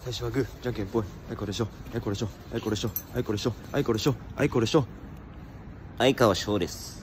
最初はグーじゃんけんぽい。はいこれでしょ。はいこれでしょ。はいこれでしょ。はいこれでしょ。はいこれでしょ。はいこれしょ。相川翔です。